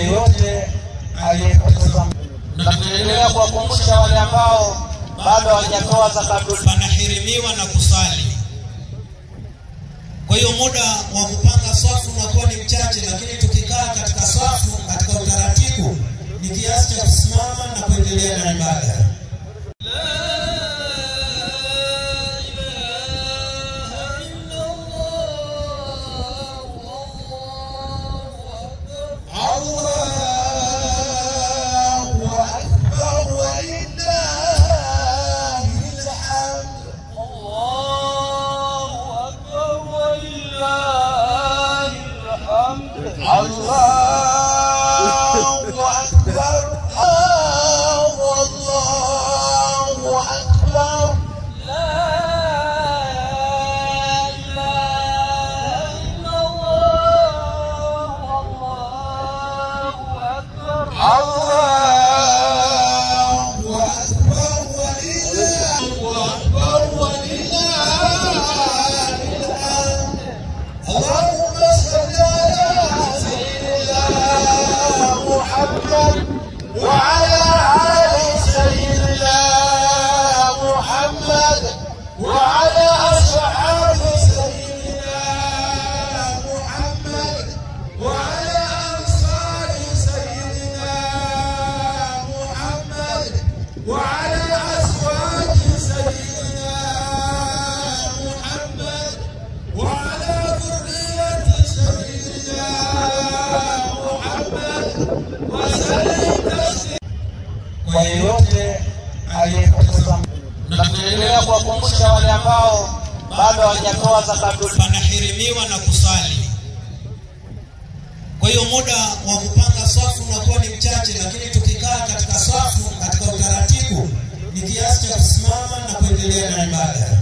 yeyote aliyepoteza. Na tunaendelea kuwakumbusha wale ambao bado hawajatoa zakatul wanahirimiwa na kusali. Kwa hiyo muda wa kupanga swafu unakuwa ni mchache, lakini tukikaa katika safu katika utaratibu ni kiasi cha kusimama na kuendelea na ibada. Panahirimiwa na kusali. Kwa hiyo muda wa kupanga safu unakuwa ni mchache, lakini tukikaa katika safu katika utaratibu ni kiasi cha kusimama na kuendelea na ibada.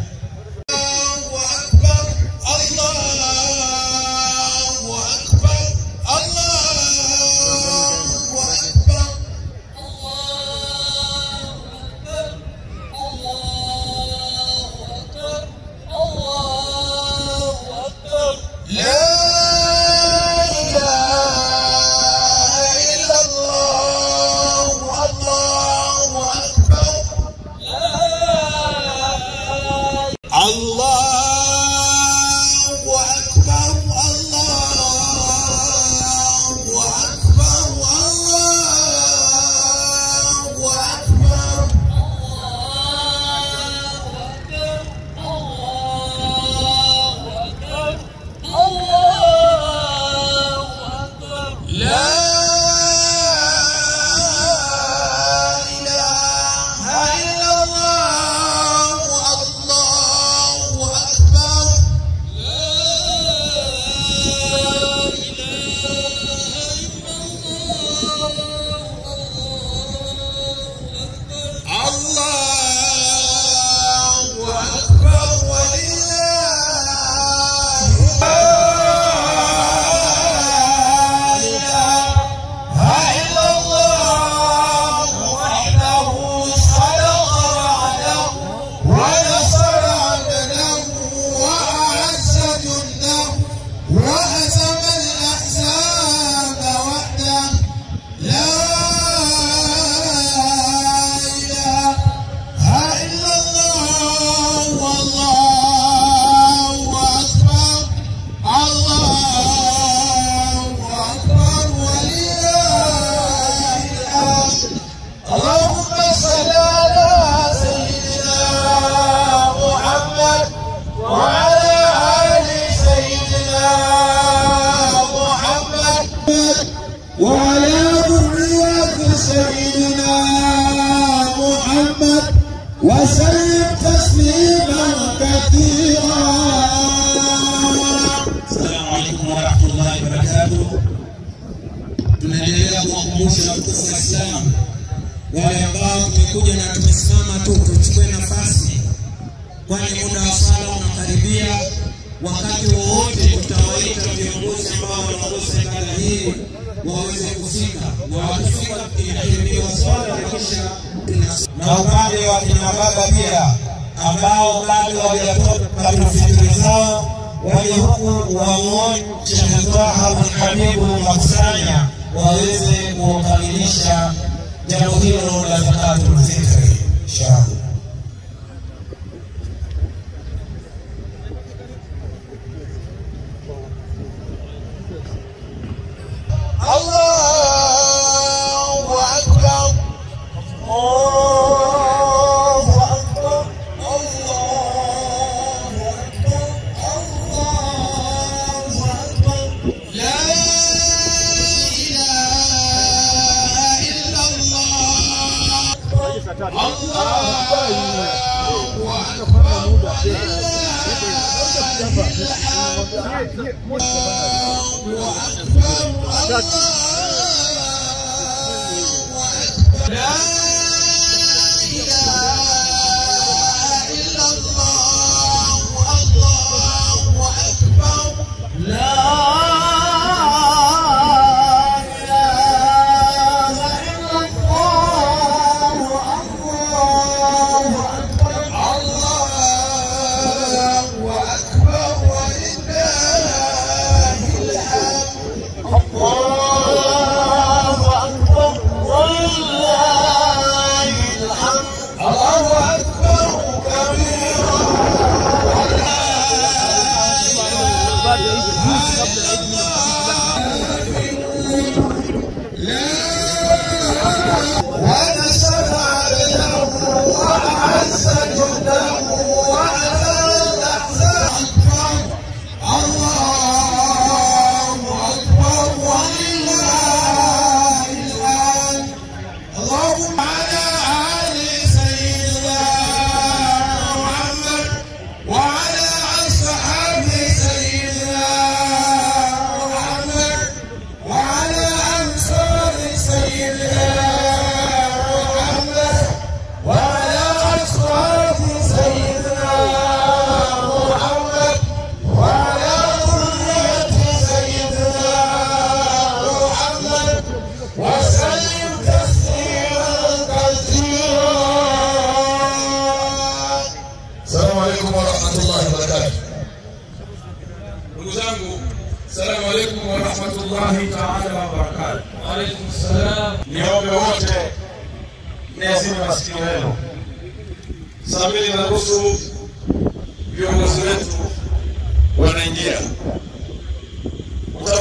وسلم تسليما كثيرا السلام عليكم ورحمة الله وبركاته tunaendelea kuwakumbusha watukufu wa Islam wale ambao tumekuja na tumesimama tu, tuchukue nafasi, kwani muda wa sala unakaribia. Wakati wowote tutawaita viongozi ambao wanaongoza ibada hii waweze kufika, na wakifika inahimiwa swala na kisha na upande wa kina baba pia ambao bado hawajatoka fitri zao waje huku wamuone Sheikh Taha bin Habibu Makusanya waweze kukamilisha jambo hilo la zakatul fitri inshallah.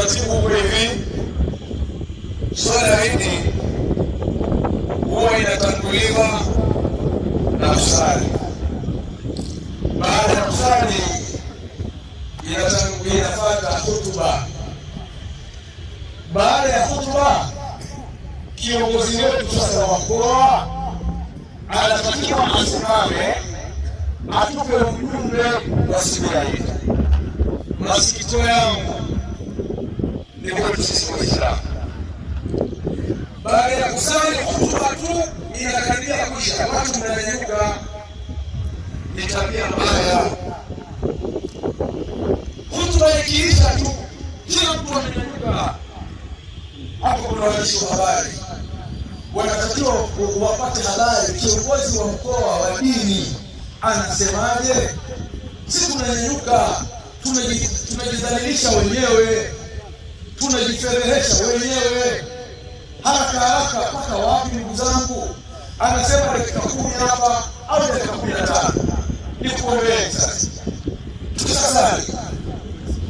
Utaratibu huko hivi, swala hili huwa inatanguliwa na kusali. Baada ya kusali inafuata hutuba. Baada ya hutuba kiongozi wetu sasa wa mkoa anatakiwa asimame atupe ujumbe wa siku ya Idi. Masikito yangu ni kwetu sisi Waislamu. Baada ya kusali hutuba tu inakaribia kuisha, watu mnanyanyuka, ni tabia mbaya. Hutuba ikiisha tu kila mtu amenyanyuka hapo kuna waandishi wa habari wanatakiwa wapate habari. Kiongozi wa mkoa wa dini anasemaje? Si tunanyanyuka, tumejidhalilisha wenyewe, tunajiferehesha wenyewe haraka haraka. Mpaka wapi, ndugu zangu? Anasema dakika kumi hapa au dakika kumi na tano. ni Nikuombeni sasa, tukisasali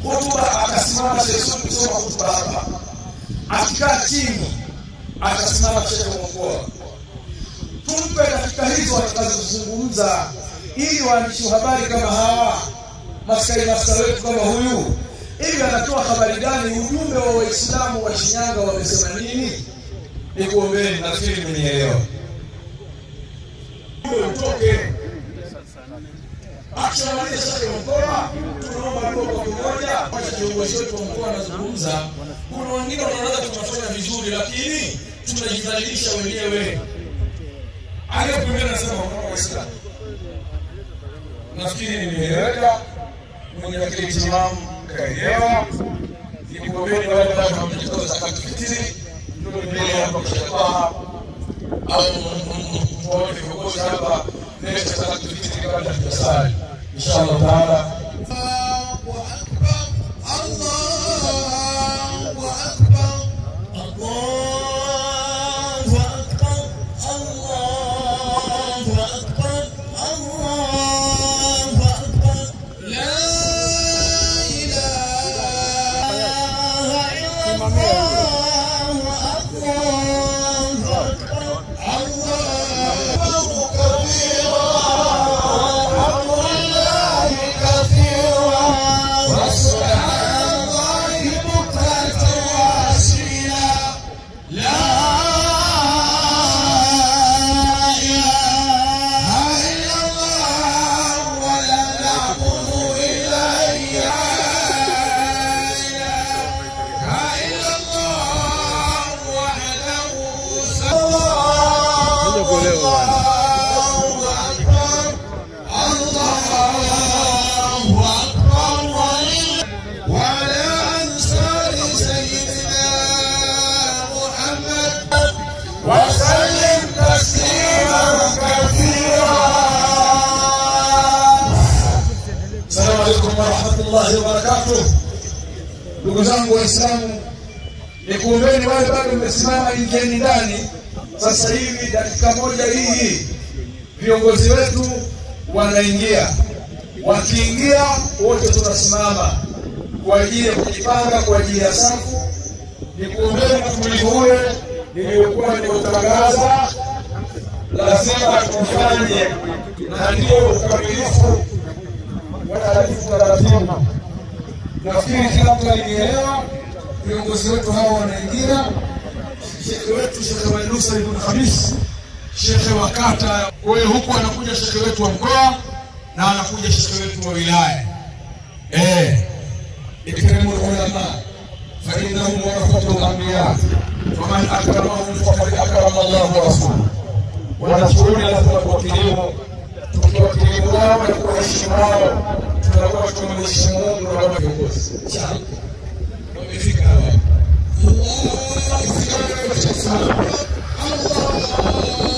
hotuba, akasimama Sheikh kusoma hotuba hapa akikaa chini akasimama Sheikh wa tumpe katika hizo atakazozungumza, ili waandishi wa habari kama hawa maskari masta wetu kama huyu, ili anatoa habari gani, ujumbe wa Waislamu wa Shinyanga wamesema nini? Nikuombeni, nafikiri mmenielewa. Utoke mkoa, tunaomba dua kwa pamoja. Acha kiongozi wetu wa mkoa anazungumza. Kuna wengine wanaona tunafanya vizuri, lakini tunajidhalilisha wenyewe. Aliyekuambia anasema Waislamu, nafikiri nimeeleweka. Mwenye akili timamu kaelewa. Nikuombeni wale ambao hamjatoa zakati fitiri, ndio mbele hapa kushakaa au mtuone viongozi hapa mbele zakati fitiri kabla tujasali inshallah taala. hapo, ndugu zangu Waislamu, nikuombeni wale bado mmesimama, ingieni ndani sasa hivi, dakika moja hii viongozi wetu wanaingia. Wakiingia wote tunasimama kwa ajili ya kujipanga kwa ajili ya safu. Nikuombeni utulivu huyo niliyokuwa nimeutangaza, lazima tufanye, na ndio ukamilifu wa taratibu nafikiri kila mtu alinielewa viongozi wetu hawa wanaingia shekhe wetu shekhe Wainusa ibn Khamis shekhe wa kata hiyo huku anakuja shekhe wetu wa mkoa na anakuja shekhe wetu wa wilaya eh ikrimu ulama fa innahum warathatu al-anbiya faman akramahum faqad akrama Allah wa rasuluhu wanachuoni lazima tuwakirimu tukiwakirimu wao na kuwaheshimu wao tutakuwa tumemheshimu Mungu na baba viongozi. Wamefika hapa. Allah akbar. Allah akbar.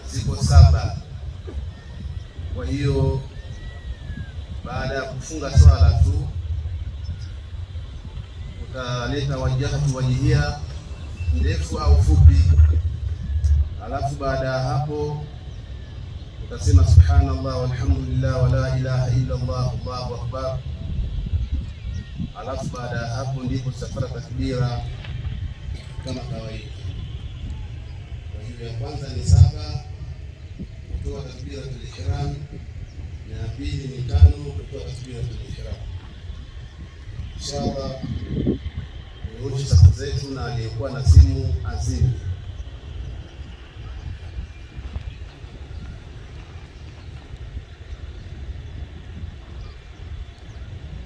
ziko saba. Kwa hiyo baada ya kufunga swala tu utaleta wajahatu wajihia ndefu au fupi. Alafu baada ya hapo utasema subhanallah walhamdulillah wala ilaha illa allah allahu akbar. Alafu baada ya hapo ndipo safara takbira kama kawaida. Kwa hiyo ya kwanza ni saba kutoa takbiratul ihram, na pili ni tano kutoa takbiratul ihram. Inshallah safu zetu na aliyekuwa na simu azimu.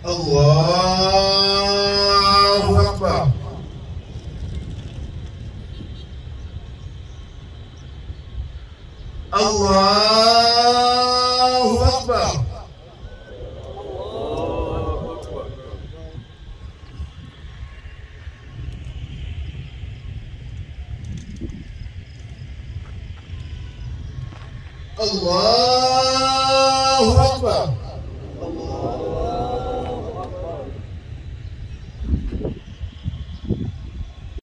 Allahu Akbar. Allahu Akbar.